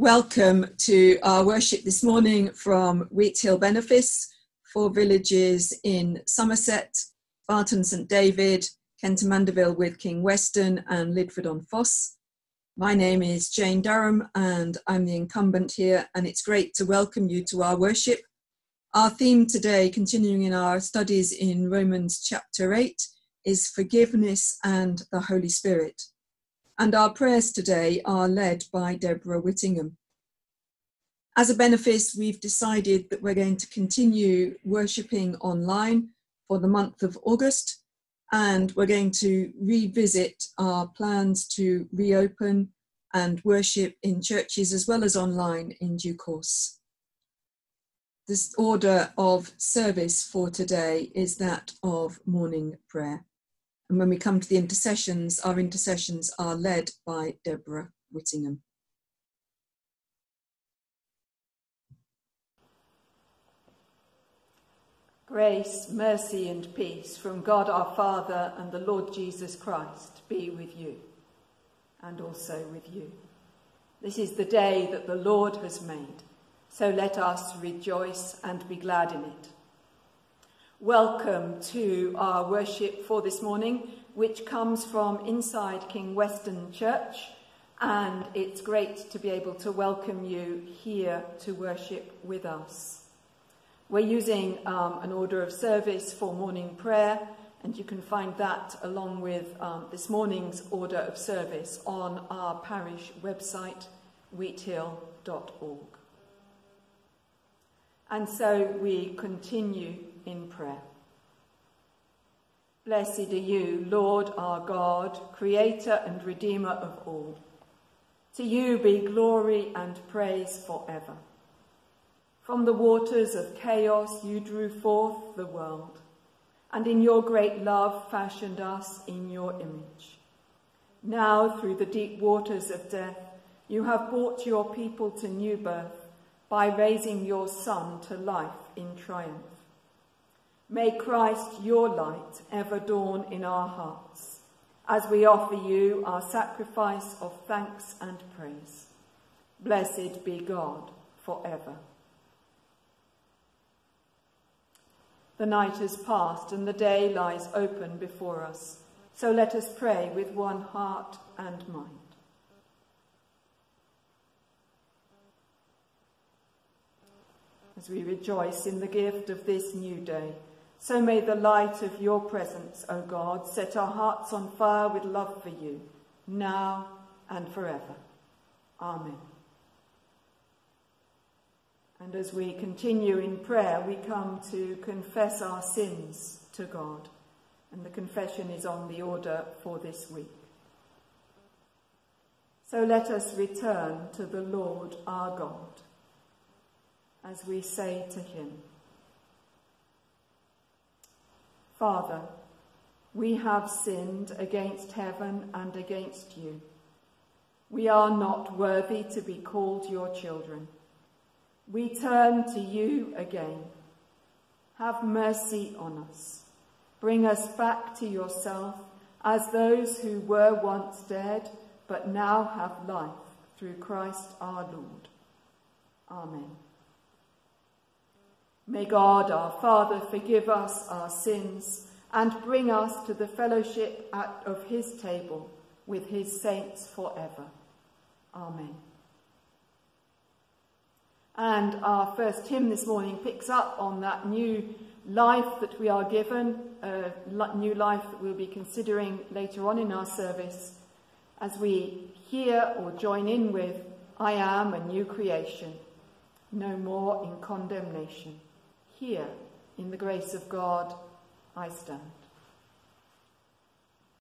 Welcome to our worship this morning from Wheathill Benefice, four villages in Somerset, Barton St David, Keinton Mandeville with King Weston, and Lydford on Fosse. My name is Jane Durham, and I'm the incumbent here, and it's great to welcome you to our worship. Our theme today, continuing in our studies in Romans chapter 8, is forgiveness and the Holy Spirit and our prayers today are led by Deborah Whittingham. As a benefice, we've decided that we're going to continue worshipping online for the month of August, and we're going to revisit our plans to reopen and worship in churches as well as online in due course. This order of service for today is that of morning prayer. And when we come to the intercessions, our intercessions are led by Deborah Whittingham. Grace, mercy, and peace from God our Father and the Lord Jesus Christ be with you, and also with you. This is the day that the Lord has made, so let us rejoice and be glad in it. Welcome to our worship for this morning, which comes from inside King Weston Church, and it's great to be able to welcome you here to worship with us. We're using um, an order of service for morning prayer, and you can find that along with um, this morning's order of service on our parish website, wheathill.org. And so we continue in prayer. Blessed are you, Lord our God, creator and redeemer of all. To you be glory and praise forever. From the waters of chaos you drew forth the world, and in your great love fashioned us in your image. Now, through the deep waters of death, you have brought your people to new birth by raising your Son to life in triumph. May Christ, your light, ever dawn in our hearts as we offer you our sacrifice of thanks and praise. Blessed be God forever. The night has passed and the day lies open before us, so let us pray with one heart and mind. As we rejoice in the gift of this new day, so may the light of your presence, O God, set our hearts on fire with love for you, now and forever. Amen. And as we continue in prayer, we come to confess our sins to God. And the confession is on the order for this week. So let us return to the Lord our God as we say to him, Father, we have sinned against heaven and against you. We are not worthy to be called your children. We turn to you again. Have mercy on us. Bring us back to yourself as those who were once dead but now have life through Christ our Lord. Amen. May God our Father forgive us our sins and bring us to the fellowship at, of his table with his saints forever. Amen. And our first hymn this morning picks up on that new life that we are given, a new life that we'll be considering later on in our service, as we hear or join in with, I am a new creation, no more in condemnation. Here, in the grace of God, I stand.